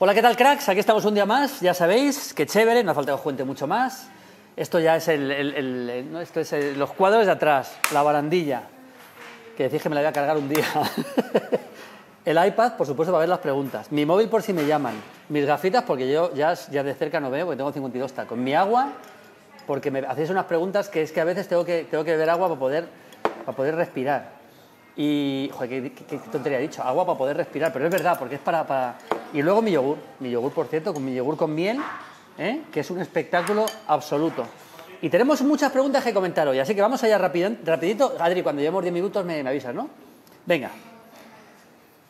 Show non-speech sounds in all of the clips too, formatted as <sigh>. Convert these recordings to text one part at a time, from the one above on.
Hola, ¿qué tal, cracks? Aquí estamos un día más, ya sabéis, qué chévere, no hace falta que cuente mucho más. Esto ya es, el, ¿no? Esto es el- los cuadros de atrás, la barandilla, que decís que me la voy a cargar un día. <laughs> el iPad, por supuesto, para ver las preguntas. Mi móvil por si me llaman. Mis gafitas, porque yo ya, ya de cerca no veo, porque tengo 52 tacos. Mi agua, porque me hacéis unas preguntas que es que a veces tengo que, tengo que beber agua para poder, para poder respirar. Y, joder, qué, qué- qué tontería he dicho, agua para poder respirar, pero es verdad, porque es para, para- Y luego mi yogur, mi yogur, por cierto, con mi yogur con miel, ¿eh? que es un espectáculo absoluto. Y tenemos muchas preguntas que comentar hoy, así que vamos allá rapidito. rapidito. Adri, cuando llevemos 10 minutos me, avisas, ¿no? Venga.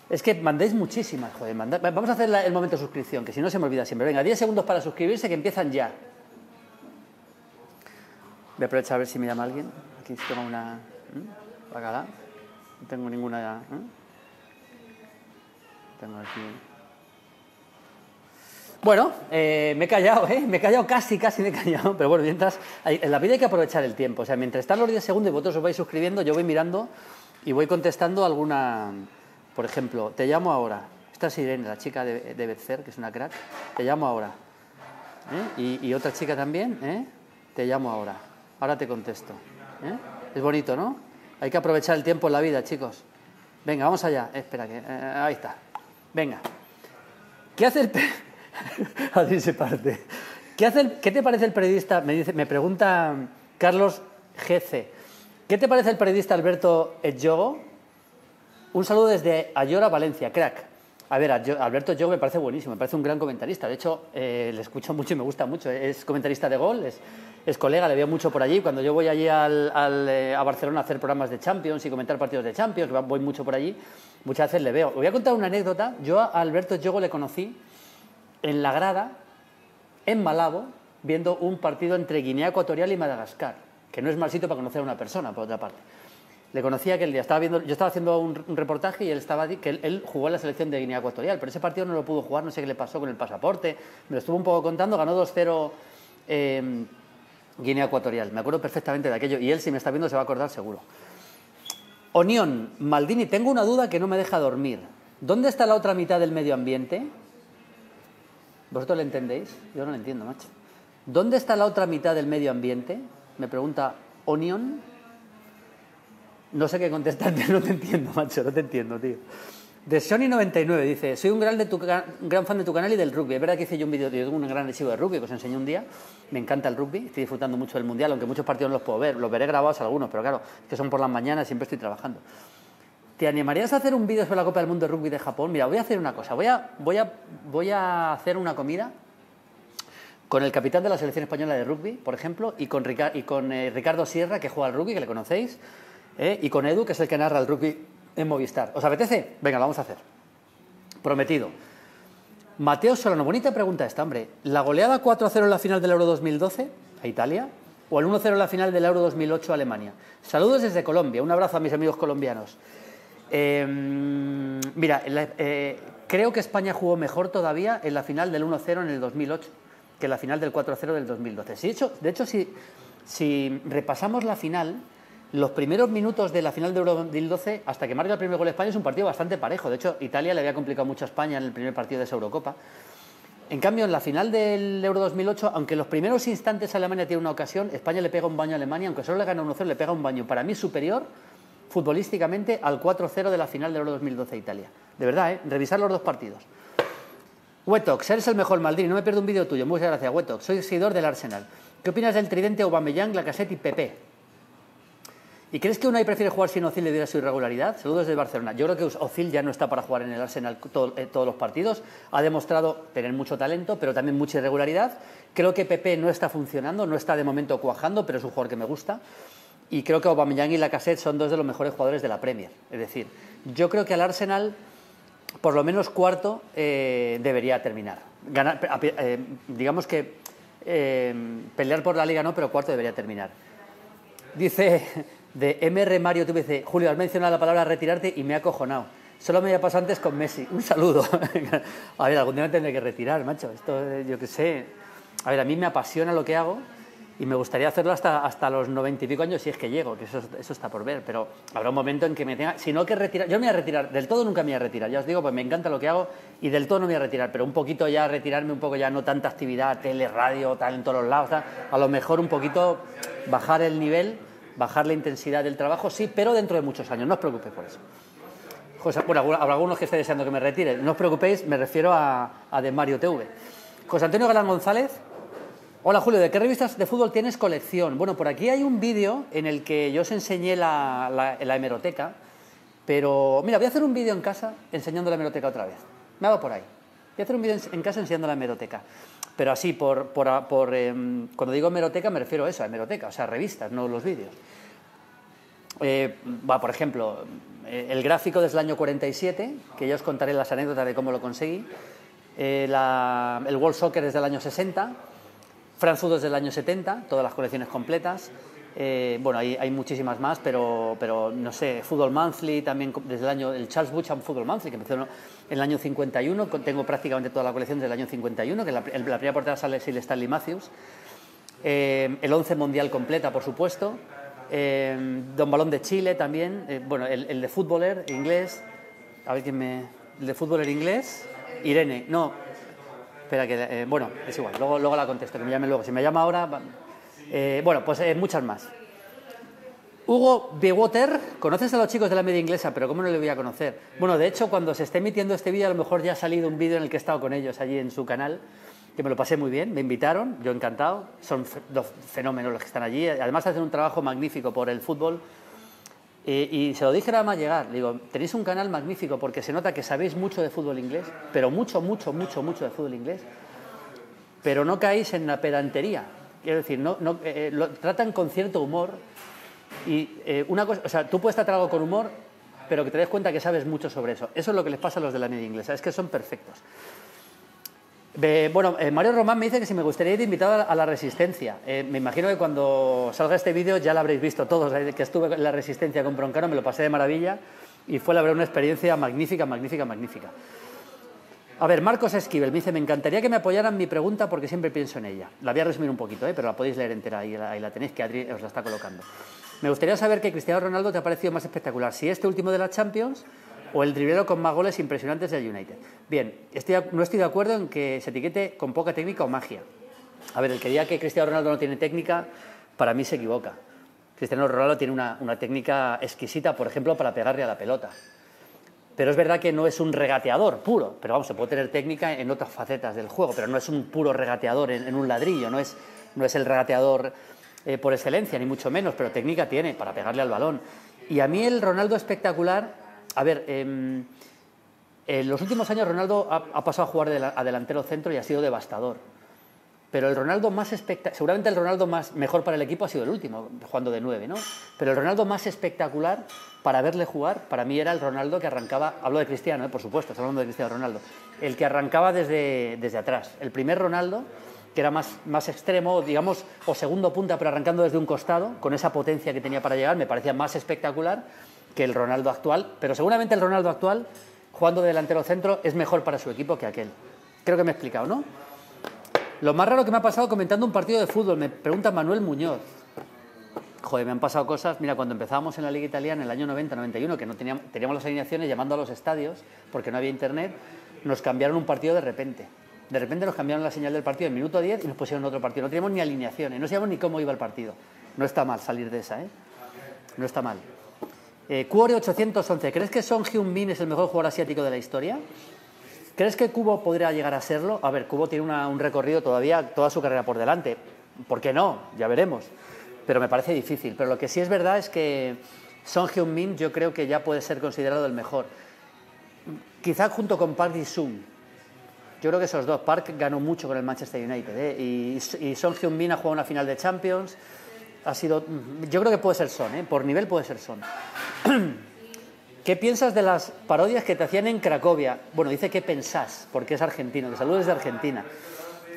Es que mandéis muchísimas, joder. manda- Vamos a hacer el momento de suscripción, que si no se me olvida siempre. Venga, 10 segundos para suscribirse, que empiezan ya. Voy a aprovechar a ver si me llama alguien. Aquí tengo una... ¿eh? No tengo ninguna... ¿eh? Tengo aquí... Bueno, eh, me he callado, ¿eh? Me he callado casi, casi me he callado. Pero bueno, mientras... En la vida hay que aprovechar el tiempo. O sea, mientras están los 10 segundos y vosotros os vais suscribiendo, yo voy mirando y voy contestando alguna... Por ejemplo, te llamo ahora. Esta es Irene, la chica de, de Betzer, que es una crack. Te llamo ahora. ¿eh? Y, otra chica también, ¿eh? Te llamo ahora. Ahora te contesto. ¿eh? Es bonito, ¿no? Hay que aprovechar el tiempo en la vida, chicos. Venga, vamos allá. Espera, que eh, ahí está. Venga. ¿Qué hace el pe- <laughs> Así se parte. ¿Qué, hace el- ¿Qué te parece el periodista? Me, dice, me pregunta Carlos GC. ¿Qué te parece el periodista Alberto Edjogo? Un saludo desde Ayora, Valencia, crack. A ver, Alberto Yo me parece buenísimo, me parece un gran comentarista. De hecho, eh, le escucho mucho y me gusta mucho. Es comentarista de gol, es, es colega, le veo mucho por allí. Cuando yo voy allí al- al, eh, a Barcelona a hacer programas de Champions y comentar partidos de Champions, voy mucho por allí, muchas veces le veo. Os voy a contar una anécdota. Yo a Alberto Yogo le conocí en la grada, en Malabo, viendo un partido entre Guinea Ecuatorial y Madagascar, que no es mal sitio para conocer a una persona, por otra parte. Le conocía aquel día, estaba viendo, yo estaba haciendo un, reportaje y él estaba que él, él jugó en la selección de Guinea Ecuatorial, pero ese partido no lo pudo jugar, no sé qué le pasó con el pasaporte, me lo estuvo un poco contando, ganó 2-0 eh, Guinea Ecuatorial, me acuerdo perfectamente de aquello y él si me está viendo se va a acordar seguro. Onión, Maldini, tengo una duda que no me deja dormir. ¿Dónde está la otra mitad del medio ambiente? ¿Vosotros lo entendéis? Yo no lo entiendo, macho. ¿Dónde está la otra mitad del medio ambiente? Me pregunta Onion. No sé qué contestarte, <laughs> no te entiendo, macho, no te entiendo, tío. De Sony99 dice, soy un gran, de tu gran fan de tu canal y del rugby. Es verdad que hice yo un vídeo, yo tengo un gran archivo de rugby que os enseñé un día. Me encanta el rugby, estoy disfrutando mucho del Mundial, aunque muchos partidos no los puedo ver. Los veré grabados algunos, pero claro, que son por las mañanas, siempre estoy trabajando. ¿Te animarías a hacer un vídeo sobre la Copa del Mundo de Rugby de Japón? Mira, voy a hacer una cosa. Voy a, hacer una comida con el capitán de la selección española de rugby, por ejemplo, y con, Rica- y con eh, Ricardo Sierra, que juega al rugby, que le conocéis, ¿eh? y con Edu, que es el que narra el rugby en Movistar. ¿Os apetece? Venga, lo vamos a hacer. Prometido. Mateo Solano, bonita pregunta esta, hombre. ¿La goleada 4-0 en la final del Euro 2012 a Italia? ¿O el 1-0 en la final del Euro 2008 a Alemania? Saludos desde Colombia. Un abrazo a mis amigos colombianos. Eh, mira, creo que España jugó mejor todavía en la final del 1-0 en el 2008 que en la final del 4-0 del 2012. Sí, de hecho, de hecho si, si repasamos la final, los primeros minutos de la final de Euro 2012, hasta que marca el primer gol España, es un partido bastante parejo. De hecho, Italia le había complicado mucho a España en el primer partido de esa Eurocopa. En cambio, en la final del Euro 2008, aunque en los primeros instantes Alemania tiene una ocasión, España le pega un baño a Alemania, aunque solo le gana 1-0, le pega un baño para mí superior futbolísticamente al 4-0 de la final del Euro 2012 a Italia. De verdad, ¿eh? revisar los dos partidos. Wetox, eres el mejor Maldini, no me pierdo un vídeo tuyo. Muchas gracias, Wetox. Soy seguidor del Arsenal. ¿Qué opinas del tridente Aubameyang, Lacazette y Pepe? ¿Y crees que Unai prefiere jugar sin Ozil debido a su irregularidad? Saludos desde Barcelona. Yo creo que Ozil ya no está para jugar en el Arsenal eh, todos los partidos. Ha demostrado tener mucho talento, pero también mucha irregularidad. Creo que Pepe no está funcionando, no está de momento cuajando, pero es un jugador que me gusta. Y creo que Aubameyang y Lacazette son dos de los mejores jugadores de la Premier. Es decir, yo creo que al Arsenal por lo menos cuarto eh, debería terminar. Ganar, a- eh, digamos que eh, pelear por la liga no, pero cuarto debería terminar. Dice <laughs> de MR Mario, tú dice, Julio, has mencionado la palabra retirarte y me ha acojonado. Solo me había pasado antes con Messi. Un saludo. <laughs> a ver, algún día me tendré que retirar, macho. Esto, eh, yo qué sé. A ver, a mí me apasiona lo que hago y me gustaría hacerlo hasta, hasta los noventa y pico años si es que llego, que eso, eso, está por ver, pero habrá un momento en que me tenga, si no que retirar, yo me voy a retirar, del todo nunca me voy a retirar, ya os digo, pues me encanta lo que hago y del todo no me voy a retirar, pero un poquito ya retirarme, un poco ya no tanta actividad, tele, radio, tal, en todos los lados, a lo mejor un poquito bajar el nivel, bajar la intensidad del trabajo, sí, pero dentro de muchos años, no os preocupéis por eso. José, bueno, habrá algunos que estén deseando que me retire, no os preocupéis, me refiero a, a de Mario TV. José Antonio Galán González, Hola Julio, ¿de qué revistas de fútbol tienes colección? Bueno, por aquí hay un vídeo en el que yo os enseñé la, hemeroteca, pero mira, voy a hacer un vídeo en casa enseñando la hemeroteca otra vez. Me hago por ahí. Voy a hacer un vídeo en casa enseñando la hemeroteca. Pero así, por, por, em, cuando digo hemeroteca me refiero a eso, a hemeroteca, o sea, revistas, no los vídeos. Eh, va, por ejemplo, eh, el gráfico desde el año 47, que ya os contaré las anécdotas de cómo lo conseguí. Eh, el World Soccer desde el año 60 France Food desde el año 70, todas las colecciones completas. Eh, bueno, hay, muchísimas más, pero, pero no sé, Football Monthly también desde el año, el Charles Buchan Football Monthly, que empezó en el año 51, tengo prácticamente toda la colección del año 51, que la, la primera portada sale Sil Stanley Matthews. Eh, el 11 Mundial completa, por supuesto. Eh, Don Balón de Chile también. bueno, el, el, de fútboler inglés. A ver quién me. El de fútboler inglés. Irene. No, Espera, que, eh, bueno, es igual, luego, luego la contesto, que me llame luego. Si me llama ahora, eh, bueno, pues eh, muchas más. Hugo Bewater, conoces a los chicos de la media inglesa, pero ¿cómo no le voy a conocer? Bueno, de hecho, cuando se esté emitiendo este vídeo, a lo mejor ya ha salido un vídeo en el que he estado con ellos allí en su canal, que me lo pasé muy bien, me invitaron, yo encantado, son dos fenómenos los que están allí, además hacen un trabajo magnífico por el fútbol y se lo dije nada más llegar, digo, tenéis un canal magnífico porque se nota que sabéis mucho de fútbol inglés, pero mucho, mucho, mucho, mucho de fútbol inglés, pero no caéis en la pedantería. Quiero decir, no, no, eh, lo tratan con cierto humor y eh, una cosa, o sea, tú puedes tratar algo con humor, pero que te des cuenta que sabes mucho sobre eso. Eso es lo que les pasa a los de la media inglesa, es que son perfectos bueno, eh, Mario Román me dice que si me gustaría ir invitado a la Resistencia. Eh, me imagino que cuando salga este vídeo ya lo habréis visto todos, eh, que estuve en la Resistencia con Broncano, me lo pasé de maravilla y fue la verdad una experiencia magnífica, magnífica, magnífica. A ver, Marcos Esquivel me dice, me encantaría que me apoyaran mi pregunta porque siempre pienso en ella. La voy a resumir un poquito, pero la podéis leer entera y la, la tenéis, que Adri os la está colocando. Me gustaría saber que Cristiano Ronaldo te ha parecido más espectacular, si este último de la Champions o el driblero con más goles impresionantes del United. Bien, no estoy de acuerdo en que se etiquete con poca técnica o magia. A ver, el que diga que Cristiano Ronaldo no tiene técnica, para mí se equivoca. Cristiano Ronaldo tiene una, técnica exquisita, por ejemplo, para pegarle a la pelota. Pero es verdad que no es un regateador puro, pero vamos, se puede tener técnica en otras facetas del juego, pero no es un puro regateador en, un ladrillo, no es, no es el regateador eh, por excelencia, ni mucho menos, pero técnica tiene para pegarle al balón. Y a mí el Ronaldo espectacular a ver, em, en los últimos años Ronaldo ha, pasado a jugar de delantero centro y ha sido devastador. Pero el Ronaldo más espectacular, seguramente el Ronaldo más mejor para el equipo ha sido el último, jugando de nueve, ¿no? Pero el Ronaldo más espectacular para verle jugar, para mí era el Ronaldo que arrancaba, hablo de Cristiano, ¿eh? por supuesto, estoy hablando de Cristiano Ronaldo, el que arrancaba desde, desde atrás. El primer Ronaldo, que era más, más extremo, digamos, o segundo punta, pero arrancando desde un costado, con esa potencia que tenía para llegar, me parecía más espectacular que el Ronaldo actual, pero seguramente el Ronaldo actual, jugando de delantero centro, es mejor para su equipo que aquel. Creo que me he explicado, ¿no? Lo más raro que me ha pasado comentando un partido de fútbol, me pregunta Manuel Muñoz. Joder, me han pasado cosas. Mira, cuando empezábamos en la Liga Italiana en el año 90-91, que no teníamos, teníamos las alineaciones llamando a los estadios porque no había internet, nos cambiaron un partido de repente. De repente nos cambiaron la señal del partido en minuto 10 y nos pusieron otro partido. No teníamos ni alineaciones, no sabíamos ni cómo iba el partido. No está mal salir de esa, ¿eh? No está mal. Eh, 811, ¿crees que Son Heung-min es el mejor jugador asiático de la historia? ¿Crees que Kubo podría llegar a serlo? A ver, Kubo tiene un recorrido todavía, toda su carrera por delante. ¿Por qué no? Ya veremos. Pero me parece difícil. Pero lo que sí es verdad es que Son Heung-min yo creo que ya puede ser considerado el mejor. Quizá junto con Park Ji-sung. Yo creo que esos dos. Park ganó mucho con el Manchester United. ¿eh? Y, y Son Heung-min ha jugado una final de Champions ha sido. Yo creo que puede ser Son, ¿eh? por nivel puede ser Son. <clears throat> ¿Qué piensas de las parodias que te hacían en Cracovia? Bueno, dice que pensás, porque es argentino, que saludos desde Argentina.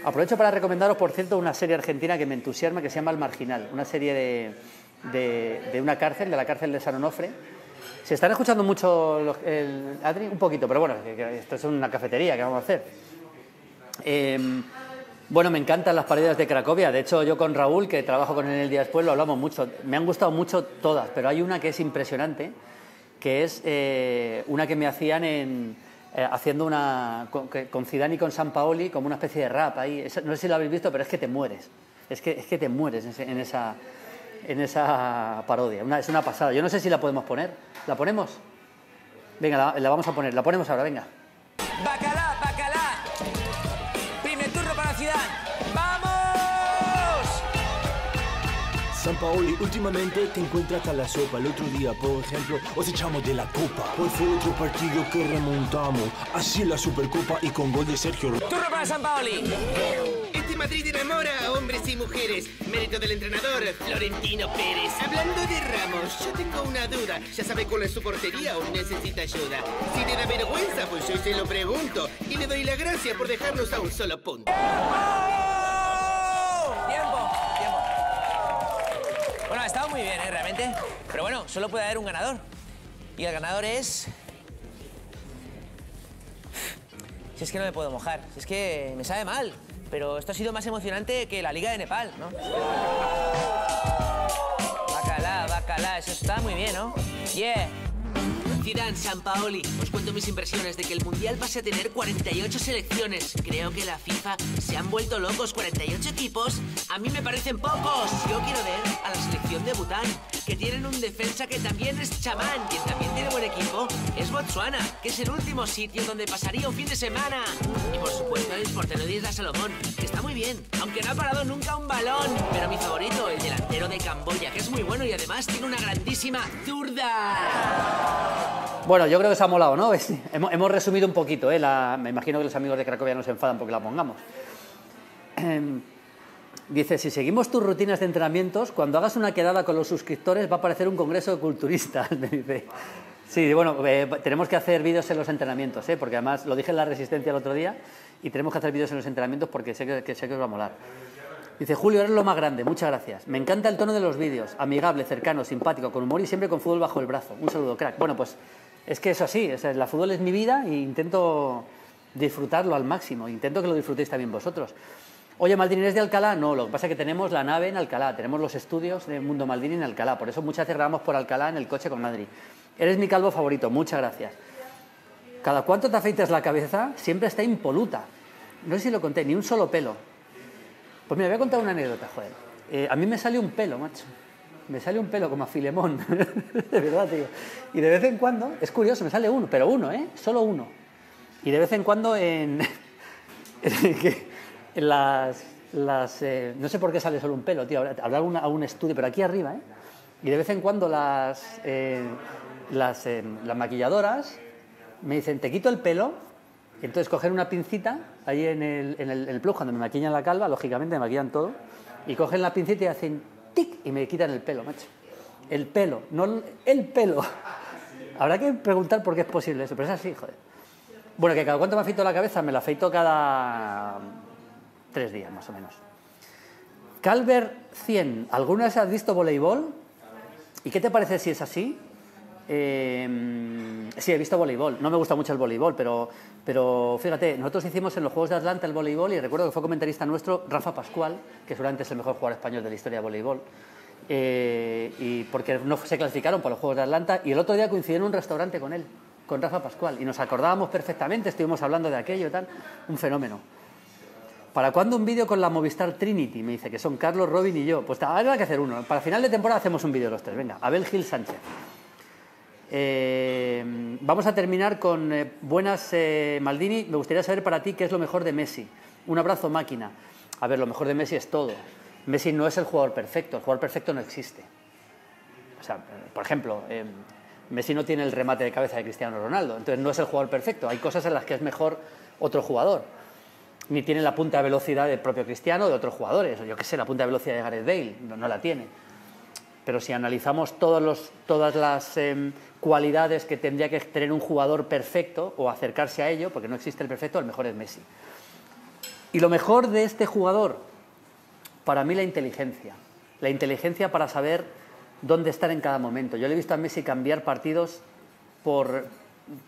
Aprovecho para recomendaros, por cierto, una serie argentina que me entusiasma, que se llama El Marginal, una serie de, de, una cárcel, de la cárcel de San Onofre. Se están escuchando mucho, el, Adri, un poquito, pero bueno, esto es una cafetería, ¿qué vamos a hacer? Em, Bueno, me encantan las paredes de Cracovia. De hecho, yo con Raúl, que trabajo con él el día después, lo hablamos mucho. Me han gustado mucho todas, pero hay una que es impresionante, que es eh, una que me hacían en, eh, haciendo una con, Zidane y con San Paoli como una especie de rap ahí. no sé si lo habéis visto, pero es que te mueres. Es que, es que te mueres en, esa, en esa parodia. es una pasada. Yo no sé si la podemos poner. ¿La ponemos? Venga, la, la vamos a poner. La ponemos ahora, venga. Paoli, últimamente te encuentras a la sopa. El otro día, por ejemplo, os echamos de la copa. Hoy fue otro partido que remontamos. Así la Supercopa y con gol de Sergio. Turno para San Paoli. Madrid enamora a hombres y mujeres. Mérito del entrenador, Florentino Pérez. Hablando de Ramos, yo tengo una duda. ¿Ya sabe cuál es su portería o necesita ayuda? Si le da vergüenza, pues yo se lo pregunto. Y le doy la gracia por dejarnos a un solo punto. Muy bien, ¿eh? Realmente. Pero bueno, solo puede haber un ganador. Y el ganador es... Si es que no me puedo mojar, si es que me sabe mal. Pero esto ha sido más emocionante que la Liga de Nepal, ¿no? Bacalá, bacalá, eso está muy bien, ¿no? Yeah. Zidane, Paoli, os cuento mis impresiones de que el Mundial pase a tener 48 selecciones. Creo que la FIFA se han vuelto locos. 48 equipos, a mí me parecen pocos. Yo quiero ver a la selección de Bután, que tienen un defensa que también es chamán. Quien también tiene buen equipo es Botswana, que es el último sitio donde pasaría un fin de semana. Y por supuesto el portero de Isla Salomón, que está muy bien, aunque no ha parado nunca un balón. Pero mi favorito, el delantero de Camboya, que es muy bueno y además tiene una grandísima zurda. Bueno, yo creo que se ha molado, ¿no? <laughs> hemos, resumido un poquito, ¿eh? me imagino que los amigos de Cracovia no se enfadan porque la pongamos. Em, dice, si seguimos tus rutinas de entrenamientos, cuando hagas una quedada con los suscriptores va a parecer un congreso de culturistas, <laughs> me dice. Sí, bueno, eh, tenemos que hacer vídeos en los entrenamientos, ¿eh? porque además lo dije en la resistencia el otro día y tenemos que hacer vídeos en los entrenamientos porque sé que, sé que os va a molar. Dice, Julio, eres lo más grande, muchas gracias. Me encanta el tono de los vídeos, amigable, cercano, simpático, con humor y siempre con fútbol bajo el brazo. Un saludo, crack. Bueno, pues es que es así, es, la fútbol es mi vida e intento disfrutarlo al máximo, intento que lo disfrutéis también vosotros. Oye, Maldini, ¿eres de Alcalá? No, lo que pasa es que tenemos la nave en Alcalá, tenemos los estudios de Mundo Maldini en Alcalá, por eso muchas veces grabamos por Alcalá en el coche con Madrid. Eres mi calvo favorito, muchas gracias. Cada cuánto te afeitas la cabeza, siempre está impoluta. No sé si lo conté, ni un solo pelo. Pues mira, voy a contar una anécdota, joder. Eh, a mí me sale un pelo, macho. Me sale un pelo como a Filemón. <laughs> de verdad, tío. Y de vez en cuando, es curioso, me sale uno, pero uno, ¿eh? Solo uno. Y de vez en cuando en, <laughs> en las... las eh, no sé por qué sale solo un pelo, tío. Habrá algún, estudio, pero aquí arriba, ¿eh? Y de vez en cuando las, eh, las, las maquilladoras me dicen, te quito el pelo y entonces cogen una pincita ahí en el, en el, plug, cuando me maquillan la calva, lógicamente me maquillan todo, y cogen la pincita y hacen tic y me quitan el pelo, macho. El pelo, no el pelo. Habrá que preguntar por qué es posible eso, pero es así, joder. Bueno, que cada cuánto me afeito la cabeza, me la afeito cada tres días más o menos. Calver 100, ¿alguna vez has visto voleibol? ¿Y qué te parece si es así? Eh, sí, he visto voleibol. No me gusta mucho el voleibol, pero, pero fíjate, nosotros hicimos en los Juegos de Atlanta el voleibol y recuerdo que fue comentarista nuestro Rafa Pascual, que seguramente es el mejor jugador español de la historia de voleibol. Eh, y porque no se clasificaron para los Juegos de Atlanta y el otro día coincidí en un restaurante con él, con Rafa Pascual, y nos acordábamos perfectamente, estuvimos hablando de aquello y tal, un fenómeno. ¿Para cuándo un vídeo con la Movistar Trinity? Me dice que son Carlos, Robin y yo. Pues habrá que hacer uno. Para final de temporada hacemos un vídeo los tres. Venga, Abel Gil Sánchez. Eh, vamos a terminar con eh, buenas eh, Maldini. Me gustaría saber para ti qué es lo mejor de Messi. Un abrazo máquina. A ver, lo mejor de Messi es todo. Messi no es el jugador perfecto, el jugador perfecto no existe. O sea, por ejemplo, Messi no tiene el remate de cabeza de Cristiano Ronaldo, entonces no es el jugador perfecto. Hay cosas en las que es mejor otro jugador. Ni tiene la punta de velocidad del propio Cristiano de otros jugadores. Yo qué sé, la punta de velocidad de Gareth Bale, no, la tiene. Pero si analizamos todas las em, cualidades que tendría que tener un jugador perfecto o acercarse a ello, porque no existe el perfecto, el mejor es Messi. Y lo mejor de este jugador, para mí la inteligencia. La inteligencia para saber dónde estar en cada momento. Yo le he visto a Messi cambiar partidos por,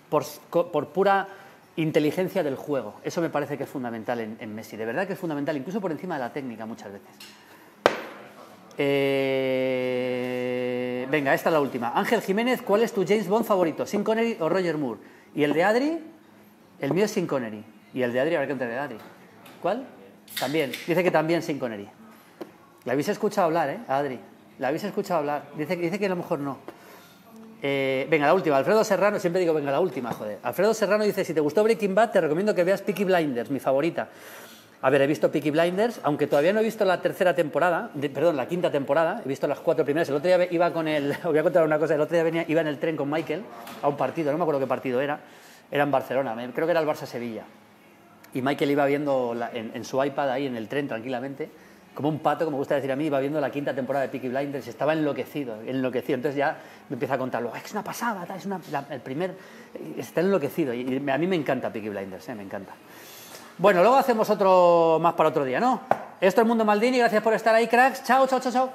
por, pura inteligencia del juego. Eso me parece que es fundamental en, en Messi. De verdad que es fundamental, incluso por encima de la técnica muchas veces. Eh, venga, esta es la última. Ángel Jiménez, ¿cuál es tu James Bond favorito? ¿Sin Connery o Roger Moore? ¿Y el de Adri? El mío es Sin Connery. ¿Y el de Adri? Habrá que entender de Adri. ¿Cuál? También. Dice que también Sin Connery. La habéis escuchado hablar, ¿eh? Adri. La habéis escuchado hablar. Dice, dice que a lo mejor no. Eh, venga, la última. Alfredo Serrano, siempre digo, venga, la última, joder. Alfredo Serrano dice, si te gustó Breaking Bad, te recomiendo que veas Peaky Blinders, mi favorita. A ver, he visto Peaky Blinders, aunque todavía no he visto la tercera temporada, de- perdón, la quinta temporada, he visto las cuatro primeras. El otro día iba con el, <laughs> os voy a contar una cosa, el otro día venía, iba en el tren con Michael a un partido, no me acuerdo qué partido era, era en Barcelona, creo que era el Barça-Sevilla. Y Michael iba viendo la- en, en su iPad ahí en el tren tranquilamente, como un pato, como me gusta decir a mí, iba viendo la quinta temporada de Peaky Blinders estaba enloquecido, enloquecido. Entonces ya me empieza a contarlo, "Ah, es una pasada, es una, la- el primer, está enloquecido. Y, y a mí me encanta Peaky Blinders, eh, me encanta. Bueno, luego hacemos otro más para otro día, ¿no? Esto es Mundo Maldini, gracias por estar ahí, cracks. Chao, chao, chao, chao.